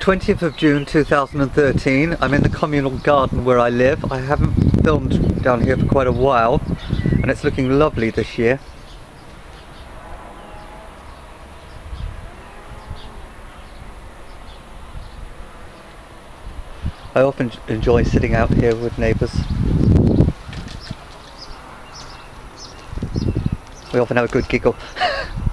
20th of June 2013. I'm in the communal garden where I live. I haven't filmed down here for quite a while and it's looking lovely this year. I often enjoy sitting out here with neighbours. We often have a good giggle.